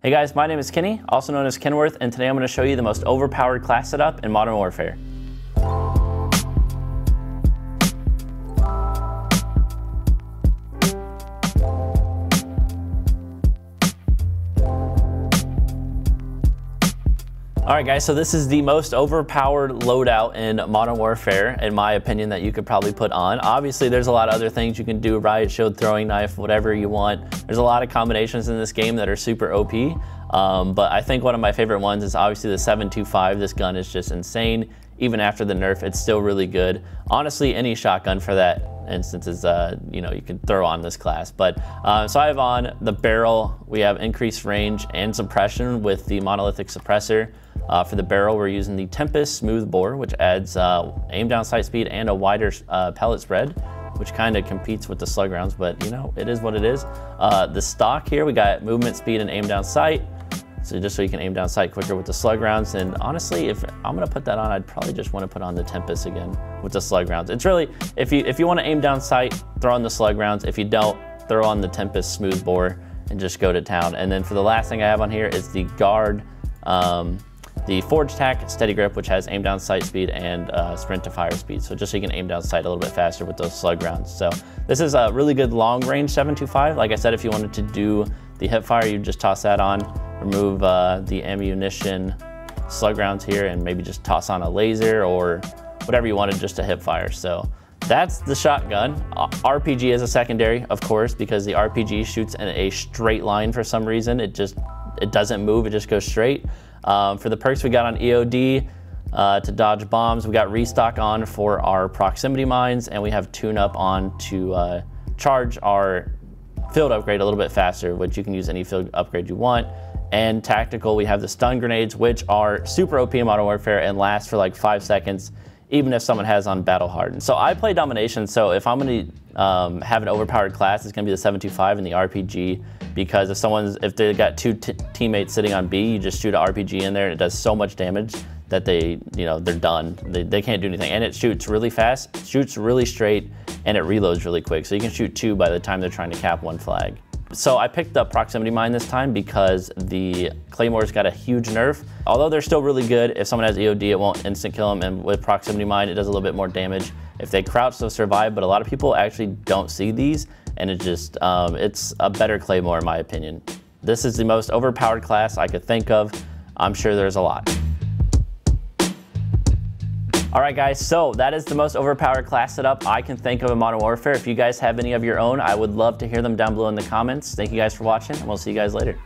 Hey guys, my name is Kenny, also known as Kenworth, and today I'm going to show you the most overpowered class setup in Modern Warfare. Alright guys, so this is the most overpowered loadout in Modern Warfare, in my opinion, that you could probably put on. Obviously, there's a lot of other things you can do, riot shield, throwing knife, whatever you want. There's a lot of combinations in this game that are super OP, um, but I think one of my favorite ones is obviously the 725. This gun is just insane. Even after the nerf, it's still really good. Honestly, any shotgun for that instances, uh, you know, you can throw on this class. But uh, so I have on the barrel, we have increased range and suppression with the monolithic suppressor. Uh, for the barrel, we're using the Tempest Smooth Bore, which adds uh, aim down sight speed and a wider uh, pellet spread, which kind of competes with the slug rounds, but you know, it is what it is. Uh, the stock here, we got movement speed and aim down sight. So just so you can aim down sight quicker with the slug rounds. And honestly, if I'm gonna put that on, I'd probably just wanna put on the Tempest again with the slug rounds. It's really, if you, if you wanna aim down sight, throw on the slug rounds. If you don't, throw on the Tempest Smooth Bore and just go to town. And then for the last thing I have on here is the Guard um, the Forge Tac Steady Grip, which has aim down sight speed and uh, sprint to fire speed. So just so you can aim down sight a little bit faster with those slug rounds. So this is a really good long range 725. Like I said, if you wanted to do the hip fire, you just toss that on, remove uh, the ammunition slug rounds here and maybe just toss on a laser or whatever you wanted just to hip fire. So that's the shotgun. RPG is a secondary, of course, because the RPG shoots in a straight line for some reason. It just, it doesn't move, it just goes straight. Um, for the perks we got on EOD, uh, to dodge bombs, we got restock on for our proximity mines, and we have tune up on to uh, charge our field upgrade a little bit faster, which you can use any field upgrade you want. And tactical, we have the stun grenades, which are super OP in Modern Warfare and last for like five seconds, even if someone has on battle hardened. So I play domination, so if I'm gonna um, have an overpowered class, it's gonna be the 725 and the RPG because if someone's if they got two teammates sitting on B, you just shoot an RPG in there and it does so much damage that they you know they're done. They, they can't do anything, and it shoots really fast, shoots really straight, and it reloads really quick. So you can shoot two by the time they're trying to cap one flag. So I picked up proximity mine this time because the Claymore's got a huge nerf. Although they're still really good, if someone has EOD, it won't instant kill them, and with proximity mine, it does a little bit more damage. If they crouch, they'll survive, but a lot of people actually don't see these, and it just, um, it's a better Claymore in my opinion. This is the most overpowered class I could think of. I'm sure there's a lot. All right, guys, so that is the most overpowered class setup I can think of in Modern Warfare. If you guys have any of your own, I would love to hear them down below in the comments. Thank you guys for watching, and we'll see you guys later.